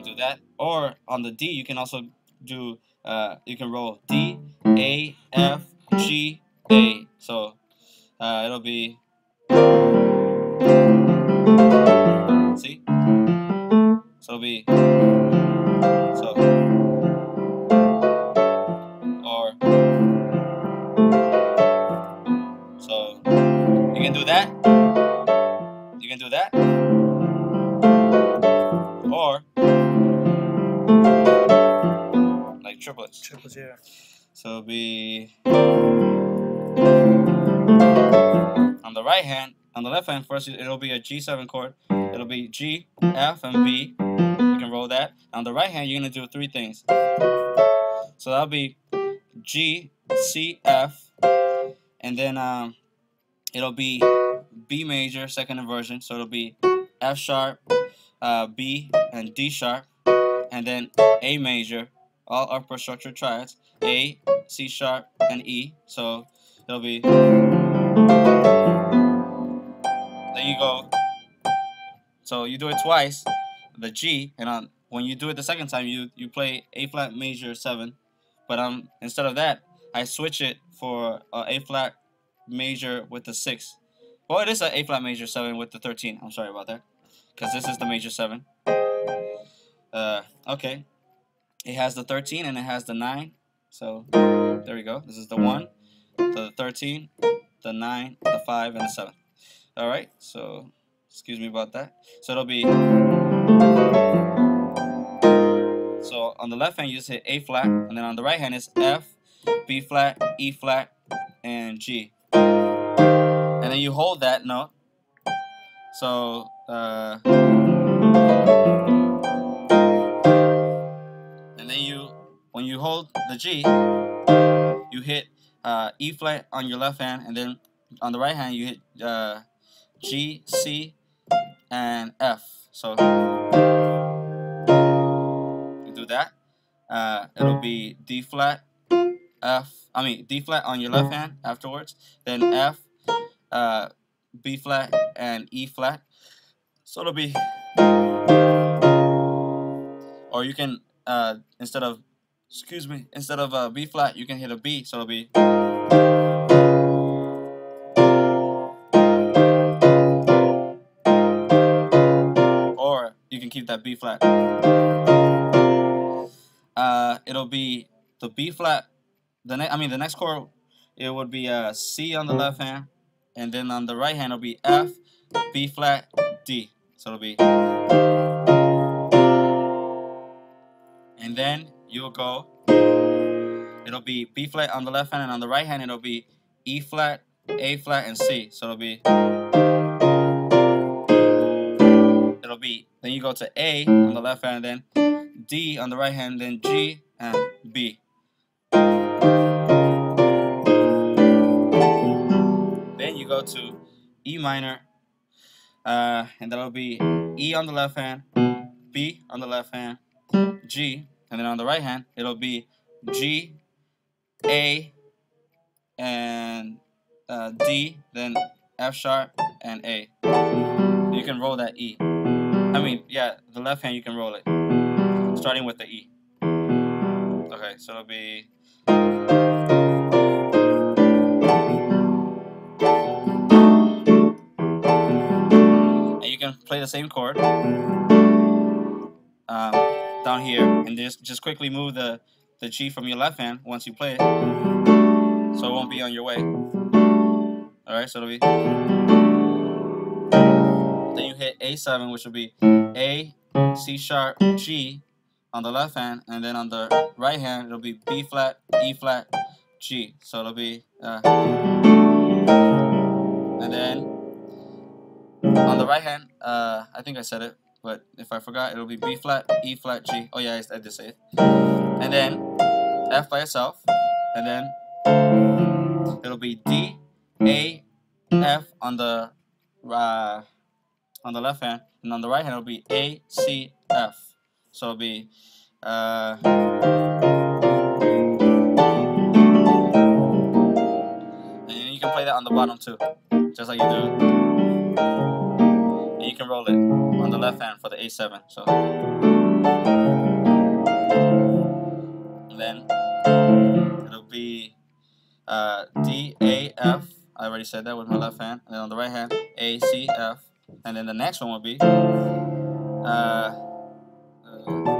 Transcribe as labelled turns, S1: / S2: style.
S1: can do that. Or on the D, you can also do, uh, you can roll D, A, F, G, A. So uh, it'll be, see? So it'll be, triplets.
S2: Triplets, yeah.
S1: So it'll be on the right hand, on the left hand first, it'll be a G7 chord. It'll be G, F, and B. You can roll that. On the right hand, you're gonna do three things. So that'll be G, C, F, and then um, it'll be B major, second inversion. So it'll be F sharp, uh, B, and D sharp, and then A major, all upper structure triads. A, C sharp, and E. So it'll be. Then you go. So you do it twice, the G, and on when you do it the second time, you you play A flat major seven, but um instead of that, I switch it for uh, A flat major with the six. Well, it is a A flat major seven with the thirteen. I'm sorry about that, because this is the major seven. Uh, okay. It has the 13 and it has the 9. So there we go. This is the 1, the 13, the 9, the 5, and the 7. Alright, so excuse me about that. So it'll be. So on the left hand, you just hit A flat, and then on the right hand is F, B flat, E flat, and G. And then you hold that note. So, uh, hold the G, you hit uh, E flat on your left hand, and then on the right hand you hit uh, G, C, and F. So you do that. Uh, it'll be D flat, F. I mean D flat on your left hand afterwards. Then F, uh, B flat, and E flat. So it'll be, or you can uh, instead of, excuse me, instead of a B flat, you can hit a B. So it'll be. Or you can keep that B flat. Uh, it'll be the B flat. The ne- I mean the next chord, it would be a C on the left hand, and then on the right hand it'll be F, B flat, D. So it'll be. And then you'll go. It'll be B flat on the left hand, and on the right hand it'll be E flat, A flat, and C. So it'll be. It'll be. Then you go to A on the left hand, then D on the right hand, then G and B. Then you go to E minor, uh, and that'll be E on the left hand, B on the left hand, G, and then on the right hand it'll be G, A, and uh, D, then F sharp and A. You can roll that E. I mean, yeah, the left hand you can roll it, starting with the E. Okay, so it'll be. And you can play the same chord down here, and just just quickly move the the G from your left hand once you play it, so it won't be on your way. All right, so it'll be. Then you hit A7, which will be A, C sharp, G on the left hand, and then on the right hand it'll be B flat, E flat, G. So it'll be, uh, and then on the right hand, uh, I think I said it, but if I forgot, it'll be B flat, E flat, G. Oh yeah, I, I did say it. And then F by itself, and then it'll be D, A, F on the uh, on the left hand, and on the right hand it'll be A, C, F. So it'll be uh, and you can play that on the bottom too, just like you do. left hand for the A7. So then it'll be uh, D A F. I already said that with my left hand. And then on the right hand, A C F. And then the next one will be. Uh, uh,